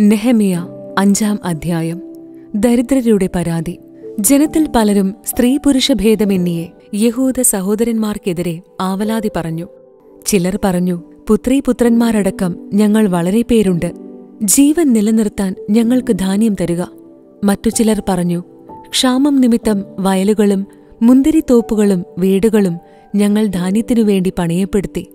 നെഹമിയ അഞ്ചാം അധ്യായം. ദരിദ്രരുടെ പരാതി. ജനത്തിൽ പലരും സ്ത്രീ പുരുഷ ഭേദമെന്നിയെ യഹൂദ സഹോദരന്മാർക്കെതിരെ ആവലാതി പറഞ്ഞു. ചിലർ പറഞ്ഞു പുത്രീപുത്രന്മാരടക്കം ഞങ്ങൾ വളരെ പേരുണ്ട്. ജീവൻ നിലനിർത്താൻ ഞങ്ങൾക്ക് ധാന്യം തരുക. മറ്റു ചിലർ പറഞ്ഞു ക്ഷാമം നിമിത്തം വയലുകളും മുന്തിരിത്തോപ്പുകളും വീടുകളും ഞങ്ങൾ ധാന്യത്തിനു വേണ്ടി പണയപ്പെടുത്തി.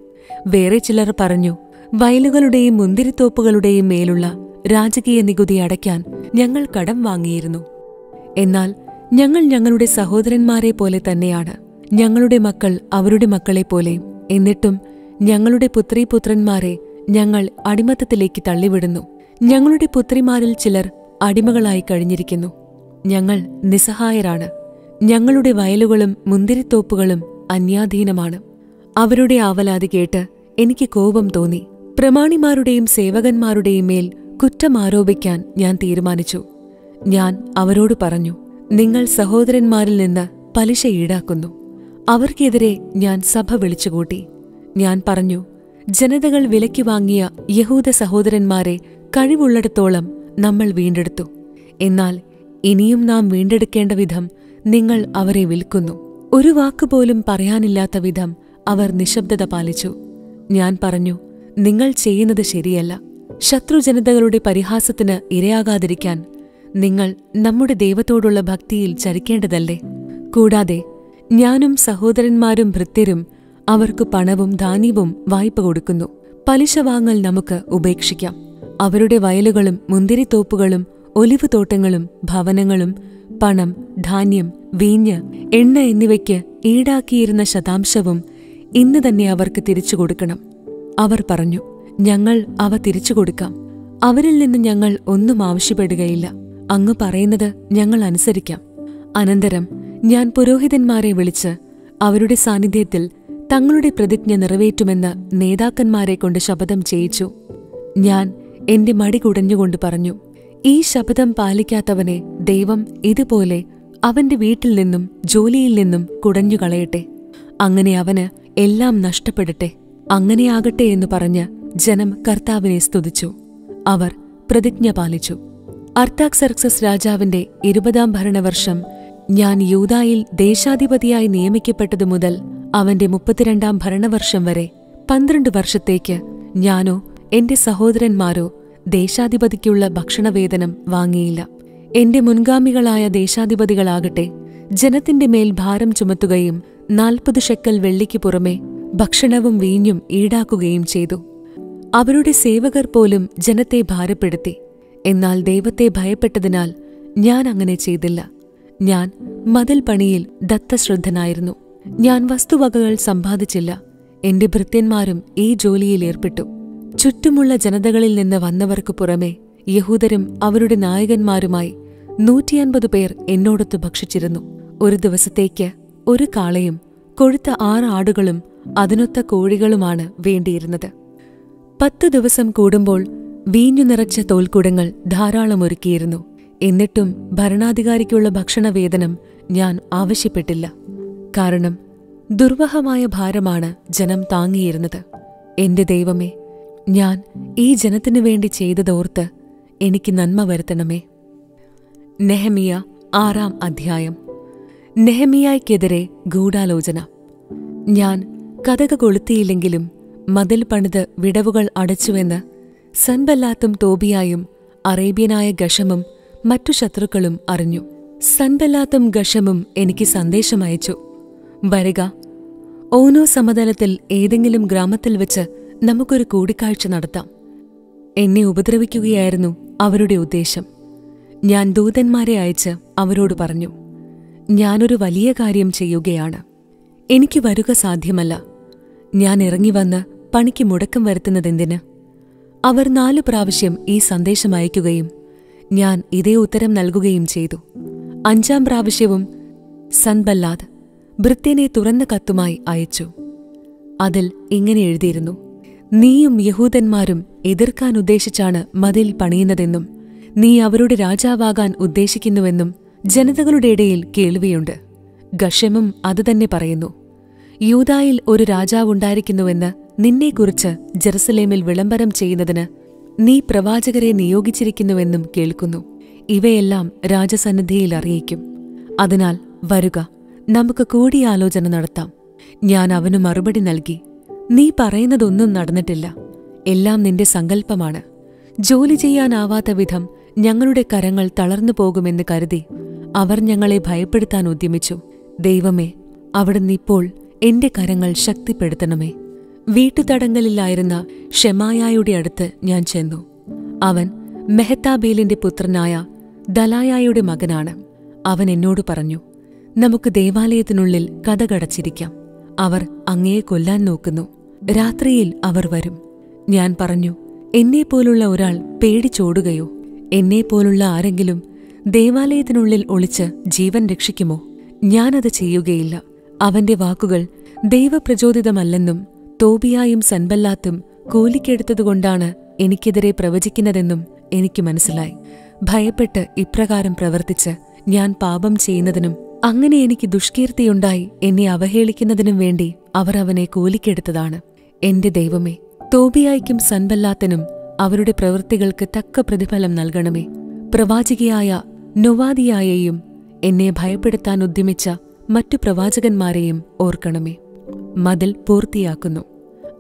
വേറെ ചിലർ പറഞ്ഞു വയലുകളുടെയും മുന്തിരിത്തോപ്പുകളുടെയും മേലുള്ള രാജകീയ നികുതി അടയ്ക്കാൻ ഞങ്ങൾ കടം വാങ്ങിയിരുന്നു. എന്നാൽ ഞങ്ങൾ ഞങ്ങളുടെ സഹോദരന്മാരെ പോലെ തന്നെയാണ്. ഞങ്ങളുടെ മക്കൾ അവരുടെ മക്കളെ പോലെ. എന്നിട്ടും ഞങ്ങളുടെ പുത്രീപുത്രന്മാരെ ഞങ്ങൾ അടിമത്തത്തിലേക്ക് തള്ളിവിടുന്നു. ഞങ്ങളുടെ പുത്രിമാരിൽ ചിലർ അടിമകളായി കഴിഞ്ഞിരിക്കുന്നു. ഞങ്ങൾ നിസ്സഹായരാണ്. ഞങ്ങളുടെ വയലുകളും മുന്തിരിത്തോപ്പുകളും അന്യാധീനമാണ്. അവരുടെ ആവലാതി കേട്ട് എനിക്ക് കോപം തോന്നി. പ്രമാണിമാരുടെയും സേവകന്മാരുടെയും മേൽ കുറ്റമാരോപിക്കാൻ ഞാൻ തീരുമാനിച്ചു. ഞാൻ അവരോട് പറഞ്ഞു നിങ്ങൾ സഹോദരന്മാരിൽ നിന്ന് പലിശ ഈടാക്കുന്നു. അവർക്കെതിരെ ഞാൻ സഭ വിളിച്ചുകൂട്ടി. ഞാൻ പറഞ്ഞു ജനതകൾ വിലയ്ക്ക് വാങ്ങിയ യഹൂദ സഹോദരന്മാരെ കഴിവുള്ളിടത്തോളം നമ്മൾ വീണ്ടെടുത്തു. എന്നാൽ ഇനിയും നാം വീണ്ടെടുക്കേണ്ട വിധം നിങ്ങൾ അവരെ വിൽക്കുന്നു. ഒരു വാക്കുപോലും പറയാനില്ലാത്ത വിധം അവർ നിശബ്ദത പാലിച്ചു. ഞാൻ പറഞ്ഞു നിങ്ങൾ ചെയ്യുന്നത് ശരിയല്ല. ശത്രുജനതകളുടെ പരിഹാസത്തിന് ഇരയാകാതിരിക്കാൻ നിങ്ങൾ നമ്മുടെ ദൈവത്തോടുള്ള ഭക്തിയിൽ ചരിക്കേണ്ടതല്ലേ കൂടാതെ ഞാനും സഹോദരന്മാരും ഭൃത്യരും അവർക്ക് പണവും ധാന്യവും വായ്പ കൊടുക്കുന്നു. പലിശ വാങ്ങൽ നമുക്ക് ഉപേക്ഷിക്കാം. അവരുടെ വയലുകളും മുന്തിരിത്തോപ്പുകളും ഒലിവ് തോട്ടങ്ങളും ഭവനങ്ങളും പണം ധാന്യം വീഞ്ഞ് എണ്ണ എന്നിവയ്ക്ക് ഈടാക്കിയിരുന്ന ശതാംശവും ഇന്ന് തന്നെ അവർക്ക് തിരിച്ചു കൊടുക്കണം. അവർ പറഞ്ഞു ഞങ്ങൾ അവ തിരിച്ചു കൊടുക്കാം. അവരിൽ നിന്ന് ഞങ്ങൾ ഒന്നും ആവശ്യപ്പെടുകയില്ല. അങ്ങ് പറയുന്നത് ഞങ്ങൾ അനുസരിക്കാം. അനന്തരം ഞാൻ പുരോഹിതന്മാരെ വിളിച്ച് അവരുടെ സാന്നിധ്യത്തിൽ തങ്ങളുടെ പ്രതിജ്ഞ നിറവേറ്റുമെന്ന് നേതാക്കന്മാരെ കൊണ്ട് ശപഥം ചെയ്യിച്ചു. ഞാൻ എന്റെ മടി കുടഞ്ഞുകൊണ്ട് പറഞ്ഞു ഈ ശപഥം പാലിക്കാത്തവനെ ദൈവം ഇതുപോലെ അവന്റെ വീട്ടിൽ നിന്നും ജോലിയിൽ നിന്നും കുടഞ്ഞുകളയട്ടെ. അങ്ങനെ അവന് എല്ലാം നഷ്ടപ്പെടട്ടെ. അങ്ങനെയാകട്ടെ എന്ന് പറഞ്ഞ് ജനം കർത്താവിനെ സ്തുതിച്ചു. അവർ പ്രതിജ്ഞ പാലിച്ചു. അർത്താക്സർക്സസ് രാജാവിന്റെ ഇരുപതാം ഭരണവർഷം ഞാൻ യൂതായിൽ ദേശാധിപതിയായി നിയമിക്കപ്പെട്ടതു മുതൽ അവന്റെ മുപ്പത്തിരണ്ടാം ഭരണവർഷം വരെ പന്ത്രണ്ട് വർഷത്തേക്ക് ഞാനോ എന്റെ സഹോദരന്മാരോ ദേശാധിപതിക്കുള്ള ഭക്ഷണവേതനം വാങ്ങിയില്ല. എന്റെ മുൻഗാമികളായ ദേശാധിപതികളാകട്ടെ ജനത്തിന്റെ മേൽ ഭാരം ചുമത്തുകയും നാൽപ്പത് ഷെക്കൽ വെള്ളിക്ക് പുറമെ ഭക്ഷണവും വീഞ്ഞും ഈടാക്കുകയും ചെയ്തു. അവരുടെ സേവകർ പോലും ജനത്തെ ഭാരപ്പെടുത്തി. എന്നാൽ ദൈവത്തെ ഭയപ്പെട്ടതിനാൽ ഞാൻ അങ്ങനെ ചെയ്തില്ല. ഞാൻ മതിൽ പണിയിൽ ദത്തശ്രദ്ധനായിരുന്നു. ഞാൻ വസ്തുവകകൾ സമ്പാദിച്ചില്ല. എന്റെ ഭൃത്യന്മാരും ഈ ജോലിയിൽ ഏർപ്പെട്ടു. ചുറ്റുമുള്ള ജനതകളിൽ നിന്ന് വന്നവർക്കു പുറമെ യഹൂദരും അവരുടെ നായകന്മാരുമായി നൂറ്റിയൻപത് പേർ എന്നോടൊത്ത് ഭക്ഷിച്ചിരുന്നു. ഒരു ദിവസത്തേക്ക് ഒരു കാളയും കൊഴുത്ത ആറ് ആടുകളും അതിനൊത്ത കോഴികളുമാണ് വേണ്ടിയിരുന്നത്. പത്തു ദിവസം കൂടുമ്പോൾ വീഞ്ഞു നിറച്ച തോൽക്കുടങ്ങൾ ധാരാളം ഒരുക്കിയിരുന്നു. എന്നിട്ടും ഭരണാധികാരിക്കുള്ള ഭക്ഷണവേതനം ഞാൻ ആവശ്യപ്പെട്ടില്ല. കാരണം ദുർവഹമായ ഭാരമാണ് ജനം താങ്ങിയിരുന്നത്. എന്റെ ദൈവമേ ഞാൻ ഈ ജനത്തിനു വേണ്ടി ചെയ്തതോർത്ത് എനിക്ക് നന്മ വരുത്തണമേ. നെഹമിയ ആറാം അധ്യായം. നെഹമിയായ്ക്കെതിരെ ഗൂഢാലോചന. ഞാൻ കഥക കൊളുത്തിയില്ലെങ്കിലും മതിൽ പണിത് വിടവുകൾ അടച്ചുവെന്ന് സൻബല്ലാത്തും തോബിയായും അറേബ്യനായ ഗഷമും മറ്റു ശത്രുക്കളും അറിഞ്ഞു. സൻബല്ലാത്തും ഗഷമും എനിക്ക് സന്ദേശമയച്ചു വരിക. ഓനോ സമതലത്തിൽ ഏതെങ്കിലും ഗ്രാമത്തിൽ വെച്ച് നമുക്കൊരു കൂടിക്കാഴ്ച നടത്താം. എന്നെ ഉപദ്രവിക്കുകയായിരുന്നു അവരുടെ ഉദ്ദേശം. ഞാൻ ദൂതന്മാരെ അയച്ച് അവരോട് പറഞ്ഞു ഞാനൊരു വലിയ കാര്യം ചെയ്യുകയാണ്. എനിക്ക് വരുക സാധ്യമല്ല. ഞാൻ ഇറങ്ങി ഇറങ്ങിവന്ന് പണിക്ക് മുടക്കം വരുത്തുന്നതെന്തിന്? അവർ നാലു പ്രാവശ്യം ഈ സന്ദേശം അയക്കുകയും ഞാൻ ഇതേ ഉത്തരം നൽകുകയും ചെയ്തു. അഞ്ചാം പ്രാവശ്യവും സൻബല്ലാദ് ഭൃത്യനെ തുറന്ന കത്തുമായി അയച്ചു. അതിൽ ഇങ്ങനെ എഴുതിയിരുന്നു നീയും യഹൂദന്മാരും എതിർക്കാൻ ഉദ്ദേശിച്ചാണ് മതിൽ പണിയുന്നതെന്നും നീ അവരുടെ രാജാവാകാൻ ഉദ്ദേശിക്കുന്നുവെന്നും ജനതകളുടെ ഇടയിൽ കേൾവിയുണ്ട്. ഗഷമും അതുതന്നെ പറയുന്നു. യൂതായിൽ ഒരു രാജാവുണ്ടായിരിക്കുന്നുവെന്ന് നിന്നെക്കുറിച്ച് ജെറുസലേമിൽ വിളംബരം ചെയ്യുന്നതിന് നീ പ്രവാചകരെ നിയോഗിച്ചിരിക്കുന്നുവെന്നും കേൾക്കുന്നു. ഇവയെല്ലാം രാജസന്നിധിയിൽ അറിയിക്കും. അതിനാൽ വരുക നമുക്ക് കൂടിയാലോചന നടത്താം. ഞാൻ അവനു മറുപടി നൽകി നീ പറയുന്നതൊന്നും നടന്നിട്ടില്ല. എല്ലാം നിന്റെ സങ്കല്പമാണ്. ജോലി ചെയ്യാനാവാത്ത വിധം ഞങ്ങളുടെ കരങ്ങൾ തളർന്നു പോകുമെന്ന് കരുതി അവർ ഞങ്ങളെ ഭയപ്പെടുത്താൻ ഉദ്യമിച്ചു. ദൈവമേ അവിടുന്ന് ഇപ്പോൾ എന്റെ കരങ്ങൾ ശക്തിപ്പെടുത്തണമേ. വീട്ടുതടങ്കലിലായിരുന്ന ഷെമായായുടെ അടുത്ത് ഞാൻ ചെന്നു. അവൻ മെഹത്താബേലിന്റെ പുത്രനായ ദലായായുടെ മകനാണ്. അവൻ എന്നോട് പറഞ്ഞു നമുക്ക് ദേവാലയത്തിനുള്ളിൽ കഥകടച്ചിരിക്കാം അവർ അങ്ങയെ കൊല്ലാൻ നോക്കുന്നു. രാത്രിയിൽ അവർ വരും. ഞാൻ പറഞ്ഞു എന്നെപ്പോലുള്ള ഒരാൾ പേടിച്ചോടുകയോ? എന്നെപ്പോലുള്ള ആരെങ്കിലും ദേവാലയത്തിനുള്ളിൽ ഒളിച്ച് ജീവൻ രക്ഷിക്കുമോ? ഞാനത് ചെയ്യുകയില്ല. അവന്റെ വാക്കുകൾ ദൈവപ്രചോദിതമല്ലെന്നും തോബിയായും സൻബല്ലാത്തും കൂലിക്കെടുത്തതുകൊണ്ടാണ് എനിക്കെതിരെ പ്രവചിക്കുന്നതെന്നും എനിക്ക് മനസ്സിലായി. ഭയപ്പെട്ട് ഇപ്രകാരം പ്രവർത്തിച്ച് ഞാൻ പാപം ചെയ്യുന്നതിനും അങ്ങനെ എനിക്ക് ദുഷ്കീർത്തിയുണ്ടായി എന്നെ അവഹേളിക്കുന്നതിനും വേണ്ടി അവർ അവനെ കൂലിക്കെടുത്തതാണ്. എന്റെ ദൈവമേ തോബിയായ്ക്കും സൻബല്ലാത്തനും അവരുടെ പ്രവൃത്തികൾക്ക് തക്ക പ്രതിഫലം നൽകണമേ. പ്രവാചികയായ നൊവാദിയായെയും എന്നെ ഭയപ്പെടുത്താൻ ഉദ്യമിച്ച മറ്റു പ്രവാചകന്മാരെയും ഓർക്കണമേ. മതിൽ പൂർത്തിയാക്കുന്നു.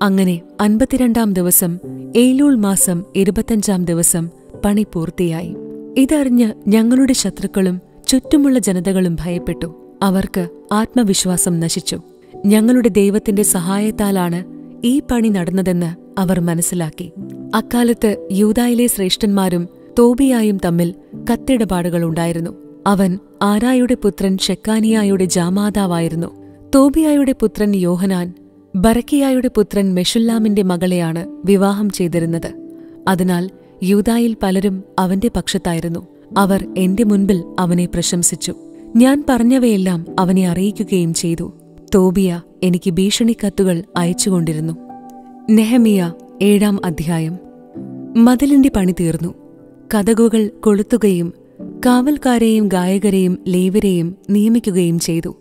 അങ്ങനെ അൻപത്തിരണ്ടാം ദിവസം ഏലൂൾ മാസം ഇരുപത്തഞ്ചാം ദിവസം പണി പൂർത്തിയായി. ഇതറിഞ്ഞ് ഞങ്ങളുടെ ശത്രുക്കളും ചുറ്റുമുള്ള ജനതകളും ഭയപ്പെട്ടു. അവർക്ക് ആത്മവിശ്വാസം നശിച്ചു. ഞങ്ങളുടെ ദൈവത്തിന്റെ സഹായത്താലാണ് ഈ പണി നടന്നതെന്ന് അവർ മനസ്സിലാക്കി. അക്കാലത്ത് യൂതായിലെ ശ്രേഷ്ഠന്മാരും തോബിയായും തമ്മിൽ കത്തിടപാടുകളുണ്ടായിരുന്നു അവൻ ആരായുടെ പുത്രൻ ഷെക്കാനിയായുടെ ജാമാതാവായിരുന്നു. തോബിയായുടെ പുത്രൻ യോഹനാൻ ബറക്കിയായുടെ പുത്രൻ മെഷുല്ലാമിന്റെ മകളെയാണ് വിവാഹം ചെയ്തിരുന്നത്. അതിനാൽ യൂതായിൽ പലരും അവന്റെ പക്ഷത്തായിരുന്നു. അവർ എന്റെ മുൻപിൽ അവനെ പ്രശംസിച്ചു. ഞാൻ പറഞ്ഞവയെല്ലാം അവനെ അറിയിക്കുകയും ചെയ്തു. തോബിയ എനിക്ക് ഭീഷണിക്കത്തുകൾ അയച്ചുകൊണ്ടിരുന്നു. നെഹമിയ ഏഴാം അധ്യായം. മതിലിന്റെ പണി തീർന്നു. കഥകുകൾ കൊളുത്തുകയും കാവൽക്കാരെയും ഗായകരെയും ലേവരെയും നിയമിക്കുകയും ചെയ്തു.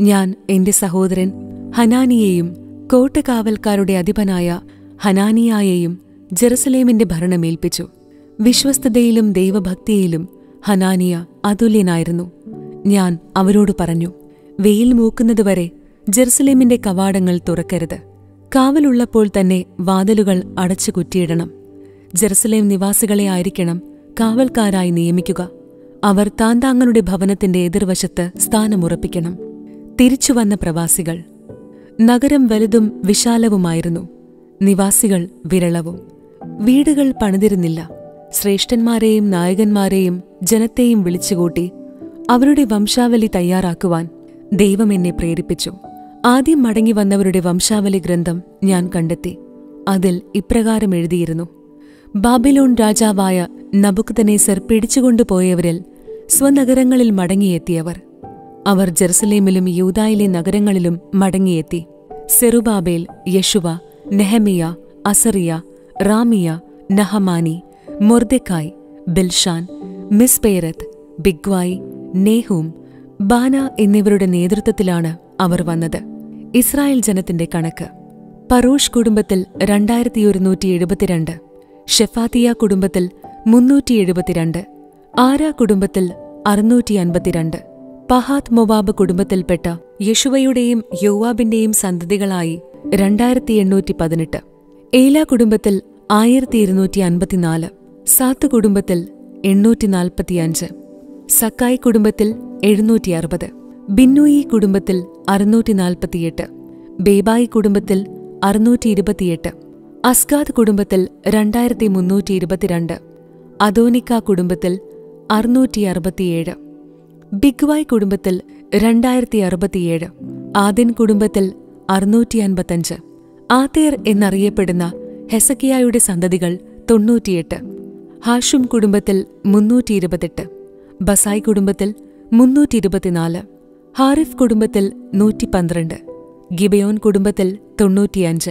ഞാൻ എന്റെ സഹോദരൻ ഹനാനിയെയും കോട്ടകാവൽക്കാരുടെ അധിപനായ ഹനാനിയായെയും ജെറുസലേമിന്റെ ഭരണമേൽപ്പിച്ചു. വിശ്വസ്തതയിലും ദൈവഭക്തിയിലും ഹനാനിയ അതുല്യനായിരുന്നു. ഞാൻ അവരോട് പറഞ്ഞു വെയിൽ മൂക്കുന്നതുവരെ ജെറുസലേമിന്റെ കവാടങ്ങൾ തുറക്കരുത്. കാവലുള്ളപ്പോൾ തന്നെ വാതിലുകൾ അടച്ചു കുറ്റിയിടണം ജെറുസലേം നിവാസികളെ ആയിരിക്കണം കാവൽക്കാരായി നിയമിക്കുക. അവർ താന്താങ്ങളുടെ ഭവനത്തിന്റെ എതിർവശത്ത് സ്ഥാനമുറപ്പിക്കണം. തിരിച്ചുവന്ന പ്രവാസികൾ. നഗരം വലുതും വിശാലവുമായിരുന്നു. നിവാസികൾ വിരളവും. വീടുകൾ പണിതിരുന്നില്ല. ശ്രേഷ്ഠന്മാരെയും നായകന്മാരെയും ജനത്തെയും വിളിച്ചുകൂട്ടി അവരുടെ വംശാവലി തയ്യാറാക്കുവാൻ ദൈവം എന്നെ പ്രേരിപ്പിച്ചു. ആദ്യം മടങ്ങി വന്നവരുടെ വംശാവലി ഗ്രന്ഥം ഞാൻ കണ്ടെത്തി. അതിൽ ഇപ്രകാരം എഴുതിയിരുന്നു. ബാബിലോൺ രാജാവായ നബുക്തനേസർ പിടിച്ചുകൊണ്ടുപോയവരിൽ സ്വനഗരങ്ങളിൽ മടങ്ങിയെത്തിയവർ. അവർ ജെറുസലേമിലും യൂതായിലെ നഗരങ്ങളിലും മടങ്ങിയെത്തി. സെറുബാബേൽ യശുവ നെഹമിയ അസറിയ റാമിയ നഹമാനി മൊർദെക്കായ് ബിൽഷാൻ മിസ്പേരത്ത് ബിഗ്വായ് നേഹൂം ബാന എന്നിവരുടെ നേതൃത്വത്തിലാണ് അവർ വന്നത്. ഇസ്രായേൽ ജനത്തിന്റെ കണക്ക്. പറൂഷ് കുടുംബത്തിൽ രണ്ടായിരത്തി ഒരുന്നൂറ്റി എഴുപത്തിരണ്ട് ഷെഫാത്തിയ കുടുംബത്തിൽ മുന്നൂറ്റി എഴുപത്തിരണ്ട് ആരാ കുടുംബത്തിൽ അറുന്നൂറ്റി അൻപത്തിരണ്ട് പഹാത് മൊബാബ് കുടുംബത്തിൽപ്പെട്ട യശുവയുടെയും യോവാബിന്റെയും സന്തതികളായി രണ്ടായിരത്തി എണ്ണൂറ്റി പതിനെട്ട് ഏല കുടുംബത്തിൽ ആയിരത്തി ഇരുന്നൂറ്റി അൻപത്തിനാല് സാത്ത് കുടുംബത്തിൽ എണ്ണൂറ്റി നാൽപ്പത്തിയഞ്ച് സക്കായ് കുടുംബത്തിൽ എഴുന്നൂറ്റി അറുപത് ബിന്നുയി കുടുംബത്തിൽ അറുന്നൂറ്റി നാൽപ്പത്തിയെട്ട് ബേബായി കുടുംബത്തിൽ അറുന്നൂറ്റി ഇരുപത്തിയെട്ട് അസ്കാദ് കുടുംബത്തിൽ രണ്ടായിരത്തി മുന്നൂറ്റി ഇരുപത്തിരണ്ട് അദോനിക്ക കുടുംബത്തിൽ അറുന്നൂറ്റി അറുപത്തിയേഴ് ബിഗ് വായ് കുടുംബത്തിൽ രണ്ടായിരത്തി അറുപത്തിയേഴ് ആദിൻ കുടുംബത്തിൽ അറുന്നൂറ്റി അൻപത്തഞ്ച് ആതേർ എന്നറിയപ്പെടുന്ന ഹെസക്കിയായുടെ സന്തതികൾ തൊണ്ണൂറ്റിയെട്ട്. ഹാഷും കുടുംബത്തിൽ മുന്നൂറ്റി ഇരുപത്തെട്ട് ബസായ് കുടുംബത്തിൽ മുന്നൂറ്റി ഇരുപത്തിനാല് ഹാരിഫ് കുടുംബത്തിൽ നൂറ്റി പന്ത്രണ്ട് ഗിബയോൻ കുടുംബത്തിൽ തൊണ്ണൂറ്റിയഞ്ച്.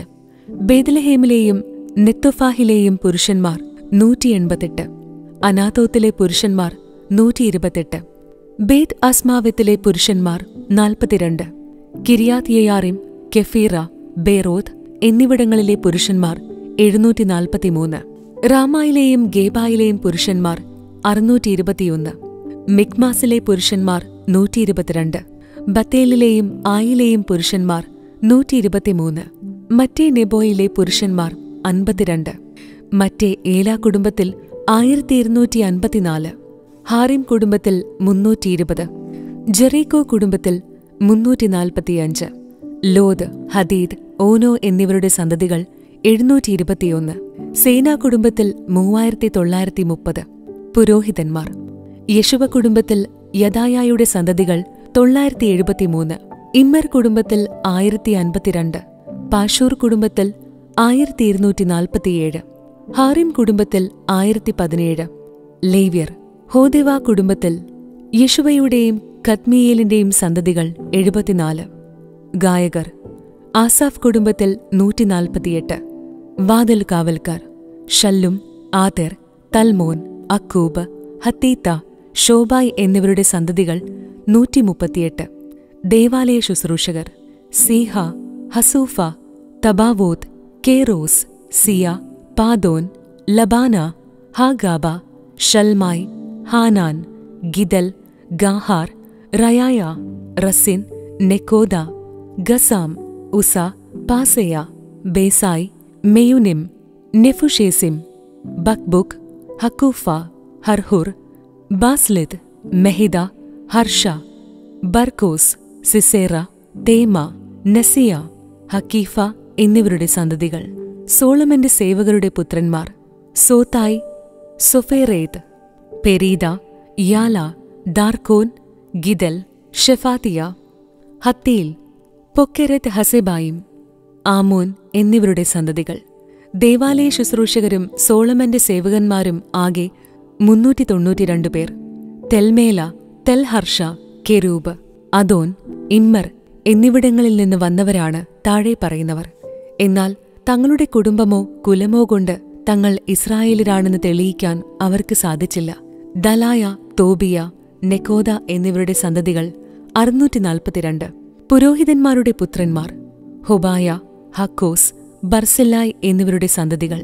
ബേദലഹേമിലെയും നെത്തുഫാഹിലെയും പുരുഷന്മാർ നൂറ്റി എൺപത്തെട്ട് അനാഥോത്തിലെ പുരുഷന്മാർ നൂറ്റി ഇരുപത്തെട്ട് ബേത് അസ്മാവത്തിലെ പുരുഷന്മാർ നാൽപ്പത്തിരണ്ട്. കിരിയാത് യയാറിം കെഫീറ ബേറോത്ത് എന്നിവിടങ്ങളിലെ പുരുഷന്മാർ എഴുന്നൂറ്റി നാൽപ്പത്തിമൂന്ന് റാമായിലെയും ഗേബായിലെയും പുരുഷന്മാർ അറുന്നൂറ്റി ഇരുപത്തിയൊന്ന് മിക്മാസിലെ പുരുഷന്മാർ നൂറ്റി ഇരുപത്തിരണ്ട് ബത്തേലിലെയും ആയിലെയും പുരുഷന്മാർ നൂറ്റി ഇരുപത്തിമൂന്ന് മറ്റേ നെബോയിലെ പുരുഷന്മാർ അൻപത്തിരണ്ട്. മറ്റേ ഏലാ കുടുംബത്തിൽ ആയിരത്തി ഇരുന്നൂറ്റി അൻപത്തിനാല് ഹാരിം കുടുംബത്തിൽ മുന്നൂറ്റി ഇരുപത് ജെറീക്കോ കുടുംബത്തിൽ മുന്നൂറ്റി നാൽപ്പത്തിയഞ്ച് ലോദ് ഹദീദ് ഓനോ എന്നിവരുടെ സന്തതികൾ എഴുന്നൂറ്റി ഇരുപത്തിയൊന്ന് സേനാ കുടുംബത്തിൽ മൂവായിരത്തി തൊള്ളായിരത്തി മുപ്പത് പുരോഹിതന്മാർ. യശുവ കുടുംബത്തിൽ യദായായുടെ സന്തതികൾ തൊള്ളായിരത്തി എഴുപത്തിമൂന്ന് ഇമ്മർ കുടുംബത്തിൽ ആയിരത്തി അൻപത്തിരണ്ട് പാഷൂർ കുടുംബത്തിൽ ആയിരത്തി ഇരുന്നൂറ്റി നാൽപ്പത്തിയേഴ് ഹാറിം കുടുംബത്തിൽ ആയിരത്തി പതിനേഴ് ലേവ്യർ ഹോദേവ കുടുംബത്തിൽ യശുവയുടെയും കത്മിയേലിന്റെയും സന്തതികൾ എഴുപത്തിനാല്. ഗായകർ ആസാഫ് കുടുംബത്തിൽ നൂറ്റിനാൽപ്പത്തിയെട്ട് വാതൽ കാവൽക്കാർ ഷല്ലും ആതിർ തൽമോൻ അക്കൂബ് ഹത്തീത്ത ഷോബായ് എന്നിവരുടെ സന്തതികൾ നൂറ്റി മുപ്പത്തിയെട്ട് ദേവാലയ ശുശ്രൂഷകർ സീഹ ഹസൂഫ തബാവോത്ത് കേറോസ് സിയ Padon Lebanah Hagabah Shalmai Hanan Giddel Gahar Reaiah Rezin Nekoda Gazzam Uzza Paseah Besai Meunim Nephushesim Bakbuk Hakupha Harhur Bazlith Mehida Harsha Barkos Sisera Temah Neziah Hatipha എന്നിവരുടെ സന്തതികൾ സോളമന്റെ സേവകരുടെ പുത്രന്മാർ സോതായ് സൊഫേറേത് പെരീദ യാല ദാർകോൻ ഗിദൽ ഷെഫാത്തിയ ഹത്തീൽ പൊക്കെരത്ത് ഹസെബായും ആമോൻ എന്നിവരുടെ സന്തതികൾ. ദേവാലയ ശുശ്രൂഷകരും സോളമന്റെ സേവകന്മാരും ആകെ മുന്നൂറ്റി തൊണ്ണൂറ്റിരണ്ട് പേർ. തെൽമേല തെൽഹർഷ കെരൂബ് അദോൻ ഇമ്മർ എന്നിവിടങ്ങളിൽ നിന്ന് വന്നവരാണ് താഴെ പറയുന്നവർ. എന്നാൽ തങ്ങളുടെ കുടുംബമോ കുലമോ കൊണ്ട് തങ്ങൾ ഇസ്രായേലരാണെന്ന് തെളിയിക്കാൻ അവർക്ക് സാധിച്ചില്ല. ദലായ തോബിയ നെക്കോദ എന്നിവരുടെ സന്തതികൾ അറുന്നൂറ്റി നാൽപ്പത്തിരണ്ട് പുരോഹിതന്മാരുടെ പുത്രന്മാർ ഹൊബായ ഹക്കോസ് ബർസെല്ലായ് എന്നിവരുടെ സന്തതികൾ.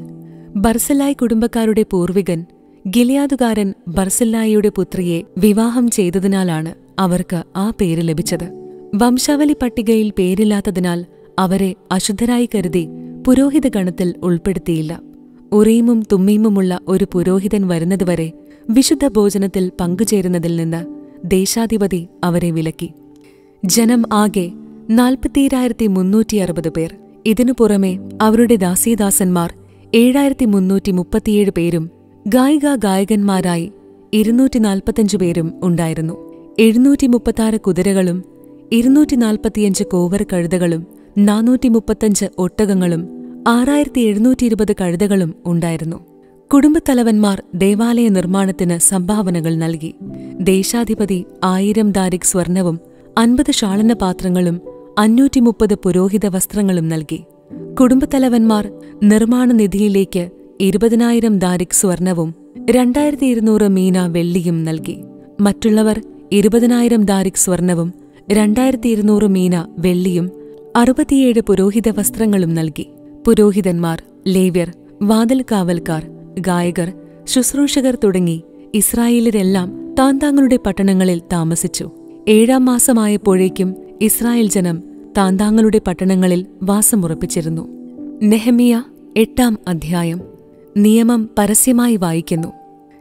ബർസെല്ലായ് കുടുംബക്കാരുടെ പൂർവികൻ ഗിലിയാദുകാരൻ ബർസല്ലായിയുടെ പുത്രിയെ വിവാഹം ചെയ്തതിനാലാണ് അവർക്ക് ആ പേര് ലഭിച്ചത്. വംശാവലി പട്ടികയിൽ പേരില്ലാത്തതിനാൽ അവരെ അശുദ്ധരായി കരുതി പുരോഹിത ഗണത്തിൽ ഉൾപ്പെടുത്തിയില്ല. ഉറീമും തുമ്മീമുമുള്ള ഒരു പുരോഹിതൻ വരുന്നതുവരെ വിശുദ്ധ ഭോജനത്തിൽ പങ്കുചേരുന്നതിൽ നിന്ന് ദേശാധിപതി അവരെ വിലക്കി. ജനം ആകെ നാൽപ്പത്തിയേഴായിരത്തി മുന്നൂറ്റി അറുപത് പേർ. ഇതിനു പുറമെ അവരുടെ ദാസീദാസന്മാർ ഏഴായിരത്തി മുന്നൂറ്റി മുപ്പത്തിയേഴ് പേരും ഗായിക ഗായകന്മാരായി ഇരുന്നൂറ്റി നാൽപ്പത്തഞ്ച് പേരും ഉണ്ടായിരുന്നു. എഴുന്നൂറ്റി മുപ്പത്താറ് കുതിരകളും ഇരുന്നൂറ്റി നാൽപ്പത്തിയഞ്ച് കോവർ കഴുതകളും നാനൂറ്റി മുപ്പത്തഞ്ച് ഒട്ടകങ്ങളും ആറായിരത്തി എഴുന്നൂറ്റി ഇരുപത് കഴുതകളും ഉണ്ടായിരുന്നു. കുടുംബത്തലവന്മാർ ദേവാലയ നിർമ്മാണത്തിന് സംഭാവനകൾ നൽകി. ദേശാധിപതി ആയിരം ദാരിക് സ്വർണവും അൻപത് ഷാളന പാത്രങ്ങളും അഞ്ഞൂറ്റി മുപ്പത് പുരോഹിത വസ്ത്രങ്ങളും നൽകി. കുടുംബത്തലവന്മാർ നിർമ്മാണ നിധിയിലേക്ക് ഇരുപതിനായിരം ദാരിക് സ്വർണവും രണ്ടായിരത്തി ഇരുന്നൂറ് മീന വെള്ളിയും നൽകി. മറ്റുള്ളവർ ഇരുപതിനായിരം ദാരിക് സ്വർണവും രണ്ടായിരത്തി ഇരുന്നൂറ് മീന വെള്ളിയും അറുപത്തിയേഴ് പുരോഹിത വസ്ത്രങ്ങളും നൽകി. പുരോഹിതന്മാർ ലേവ്യർ വാതിൽ കാവൽക്കാർ ഗായകർ ശുശ്രൂഷകർ തുടങ്ങി ഇസ്രായേലരെല്ലാം താൻ താങ്കളുടെ പട്ടണങ്ങളിൽ താമസിച്ചു. ഏഴാം മാസമായപ്പോഴേക്കും ഇസ്രായേൽ ജനം താൻ താന്താങ്ങളുടെ പട്ടണങ്ങളിൽ വാസമുറപ്പിച്ചിരുന്നു. നെഹമിയ എട്ടാം അധ്യായം നിയമം പരസ്യമായി വായിക്കുന്നു.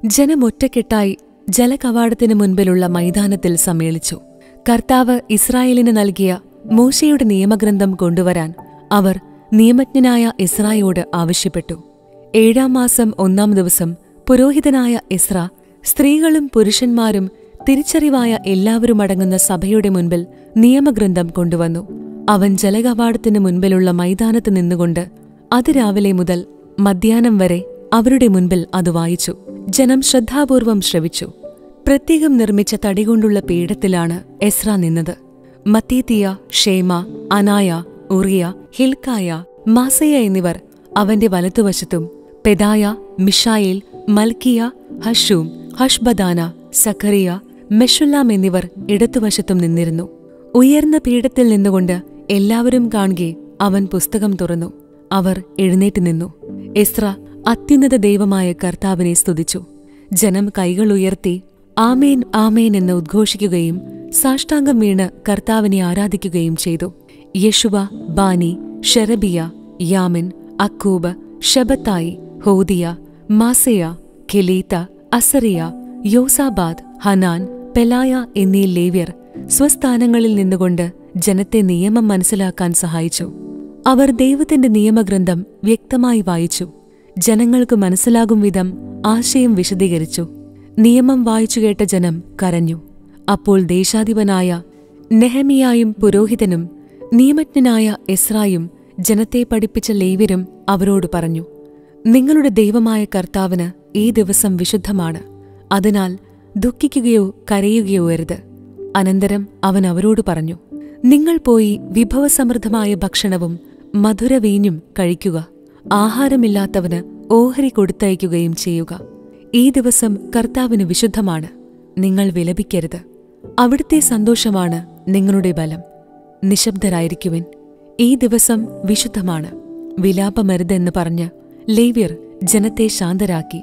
ജനമൊറ്റക്കെട്ടായി ജലകവാടത്തിനു മുൻപിലുള്ള മൈതാനത്തിൽ സമ്മേളിച്ചു. കർത്താവ് ഇസ്രായേലിന് നൽകിയ മോശയുടെ നിയമഗ്രന്ഥം കൊണ്ടുവരാൻ അവർ നിയമജ്ഞനായ ഇസ്രായോട് ആവശ്യപ്പെട്ടു. ഏഴാം മാസം ഒന്നാം ദിവസം പുരോഹിതനായ ഇസ്ര സ്ത്രീകളും പുരുഷന്മാരും തിരിച്ചറിവായ എല്ലാവരുമടങ്ങുന്ന സഭയുടെ മുൻപിൽ നിയമഗ്രന്ഥം കൊണ്ടുവന്നു. അവൻ ജലകവാടത്തിന് മുൻപിലുള്ള മൈതാനത്ത് നിന്നുകൊണ്ട് അതിരാവിലെ മുതൽ മധ്യാഹ്നം വരെ അവരുടെ മുൻപിൽ അത് വായിച്ചു. ജനം ശ്രദ്ധാപൂർവം ശ്രവിച്ചു. പ്രത്യേകം നിർമ്മിച്ച തടികൊണ്ടുള്ള പീഠത്തിലാണ് എസ്ര നിന്നത്. മത്തീതിയ ഷേമ അനായ ഉറിയ ഹിൽക്കായ മാസയ എന്നിവർ അവന്റെ വലത്തുവശത്തും പെദായ മിഷായേൽ മൽക്കിയ ഹഷൂം ഹഷ്ബദാന സഖറിയ മെഷുല്ലാം എന്നിവർ ഇടത്തുവശത്തും നിന്നിരുന്നു. ഉയർന്ന പീഠത്തിൽ നിന്നുകൊണ്ട് എല്ലാവരും കാണുകെ അവൻ പുസ്തകം തുറന്നു. അവർ എഴുന്നേറ്റ് നിന്നു. എസ്ര അത്യുന്നത ദൈവമായ കർത്താവിനെ സ്തുതിച്ചു. ജനം കൈകൾ ഉയർത്തി ആമേൻ ആമേൻ എന്ന് ഉദ്ഘോഷിക്കുകയും സാഷ്ടാംഗം വീണ് കർത്താവിനെ ആരാധിക്കുകയും ചെയ്തു. യശുവ ബാനി ഷെറബിയ യാമിൻ അക്കൂബ് ഷബത്തായി ഹോദിയ മാസയ കെലീത്ത അസറിയ യോസാബാദ് ഹനാൻ പെലായ എന്നീ ലേവ്യർ സ്വസ്ഥാനങ്ങളിൽ നിന്നുകൊണ്ട് ജനത്തെ നിയമം മനസ്സിലാക്കാൻ സഹായിച്ചു. അവർ ദൈവത്തിന്റെ നിയമഗ്രന്ഥം വ്യക്തമായി വായിച്ചു. ജനങ്ങൾക്ക് മനസ്സിലാകും വിധം ആശയം വിശദീകരിച്ചു. നിയമം വായിച്ചു കേട്ട ജനം കരഞ്ഞു. അപ്പോൾ ദേശാധിപനായ നെഹമിയായും പുരോഹിതനും നിയമജ്ഞനായ എസ്രായും ജനത്തെ പഠിപ്പിച്ച ലേവ്യരും അവരോട് പറഞ്ഞു നിങ്ങളുടെ ദൈവമായ കർത്താവിന് ഈ ദിവസം വിശുദ്ധമാണ്. അതിനാൽ ദുഃഖിക്കുകയോ കരയുകയോ അരുത് അനന്തരം അവൻ അവരോട് പറഞ്ഞു നിങ്ങൾ പോയി വിഭവസമൃദ്ധമായ ഭക്ഷണവും മധുരവീഞ്ഞും കഴിക്കുക. ആഹാരമില്ലാത്തവന് ഓഹരി കൊടുത്തയക്കുകയും ചെയ്യുക. ഈ ദിവസം കർത്താവിന് വിശുദ്ധമാണ്. നിങ്ങൾ വിലപിക്കരുത്. അവിടുത്തെ സന്തോഷമാണ് നിങ്ങളുടെ ബലം. നിശബ്ദരായിരിക്കുവിൻ. ഈ ദിവസം വിശുദ്ധമാണ്. വിലാപമരുതെന്ന് പറഞ്ഞ് ലേവ്യർ ജനത്തെ ശാന്തരാക്കി.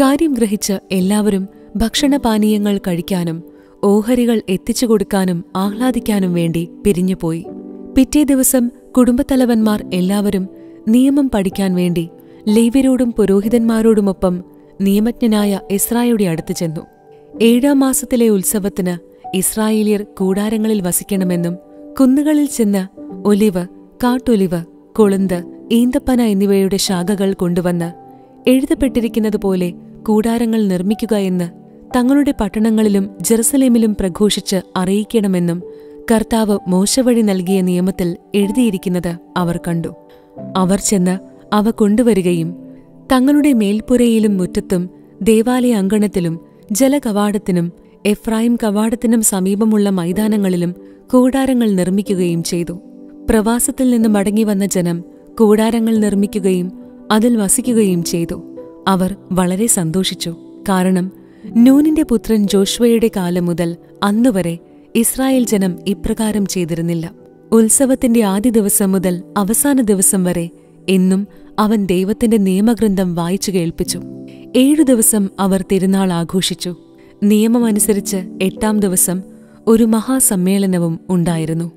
കാര്യം ഗ്രഹിച്ച് എല്ലാവരും ഭക്ഷണപാനീയങ്ങൾ കഴിക്കാനും ഓഹരികൾ എത്തിച്ചു കൊടുക്കാനും ആഹ്ലാദിക്കാനും വേണ്ടി പിരിഞ്ഞുപോയി. പിറ്റേ ദിവസം കുടുംബത്തലവന്മാർ എല്ലാവരും നിയമം പഠിക്കാൻ വേണ്ടി ലേവ്യരോടും പുരോഹിതന്മാരോടുമൊപ്പം നിയമജ്ഞനായ ഇസ്രായുടെ അടുത്ത് ചെന്നു. ഏഴാം മാസത്തിലെ ഉത്സവത്തിന് ഇസ്രായേലിയർ കൂടാരങ്ങളിൽ വസിക്കണമെന്നും കുന്നുകളിൽ ചെന്ന് ഒലിവ് കാട്ടൊലിവ് കൊളുന്ത് ഈന്തപ്പന എന്നിവയുടെ ശാഖകൾ കൊണ്ടുവന്ന് എഴുതപ്പെട്ടിരിക്കുന്നതുപോലെ കൂടാരങ്ങൾ നിർമ്മിക്കുക എന്ന് തങ്ങളുടെ പട്ടണങ്ങളിലും ജെറുസലേമിലും പ്രഘോഷിച്ച് അറിയിക്കണമെന്നും കർത്താവ് മോശവഴി നൽകിയ നിയമത്തിൽ എഴുതിയിരിക്കുന്നത് അവർ കണ്ടു. അവർ ചെന്ന് അവ കൊണ്ടുവരികയും തങ്ങളുടെ മേൽപ്പുരയിലും മുറ്റത്തും ദേവാലയ അങ്കണത്തിലും ജലകവാടത്തിനും എഫ്രായിം കവാടത്തിനും സമീപമുള്ള മൈതാനങ്ങളിലും കൂടാരങ്ങൾ നിർമ്മിക്കുകയും ചെയ്തു. പ്രവാസത്തിൽ നിന്ന് മടങ്ങിവന്ന ജനം കൂടാരങ്ങൾ നിർമ്മിക്കുകയും അതിൽ വസിക്കുകയും ചെയ്തു. അവർ വളരെ സന്തോഷിച്ചു. കാരണം നൂനിന്റെ പുത്രൻ ജോഷ്വയുടെ കാലം മുതൽ അന്നുവരെ ഇസ്രായേൽ ജനം ഇപ്രകാരം ചെയ്തിരുന്നില്ല. ഉത്സവത്തിന്റെ ആദ്യ ദിവസം മുതൽ അവസാന ദിവസം വരെ എന്നും അവൻ ദൈവത്തിന്റെ നിയമഗ്രന്ഥം വായിച്ചു കേൾപ്പിച്ചു. ഏഴു ദിവസം അവർ തിരുനാൾ ആഘോഷിച്ചു. നിയമമനുസരിച്ച് എട്ടാം ദിവസം ഒരു മഹാസമ്മേളനവും ഉണ്ടായിരുന്നു.